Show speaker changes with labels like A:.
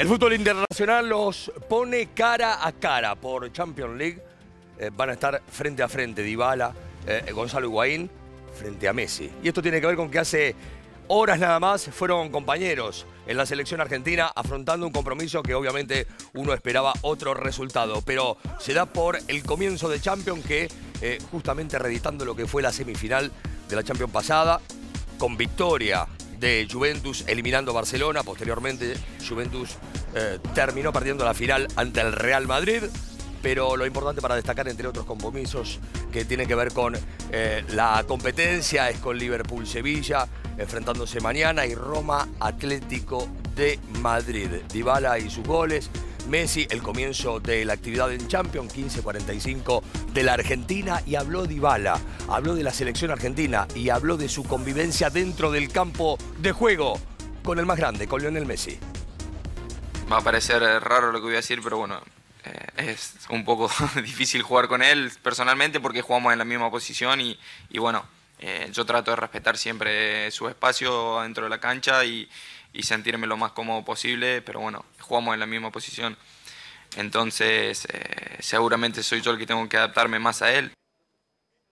A: El fútbol internacional los pone cara a cara por Champions League. Eh, van a estar frente a frente Dybala, eh, Gonzalo Higuaín, frente a Messi. Y esto tiene que ver con que hace horas nada más fueron compañeros en la selección argentina afrontando un compromiso que obviamente uno esperaba otro resultado. Pero se da por el comienzo de Champions que eh, justamente reeditando lo que fue la semifinal de la Champions pasada, con victoria de Juventus eliminando Barcelona. Posteriormente, Juventus eh, terminó perdiendo la final ante el Real Madrid. Pero lo importante para destacar, entre otros compromisos que tienen que ver con eh, la competencia, es con Liverpool-Sevilla, enfrentándose mañana, y Roma-Atlético de Madrid. Dybala y sus goles, Messi, el comienzo de la actividad en Champions, 15-45 de la Argentina, y habló Dybala, habló de la selección argentina y habló de su convivencia dentro del campo de juego con el más grande, con Lionel Messi.
B: Va a parecer eh, raro lo que voy a decir, pero bueno, eh, es un poco difícil jugar con él personalmente porque jugamos en la misma posición y, bueno, eh, yo trato de respetar siempre su espacio dentro de la cancha y, y sentirme lo más cómodo posible, pero bueno, jugamos en la misma posición. Entonces, eh, seguramente soy yo el que tengo que adaptarme más a él.